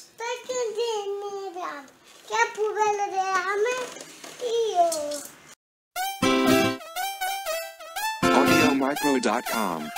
Speculative. Quer probabilidade hame AudioMicro.com.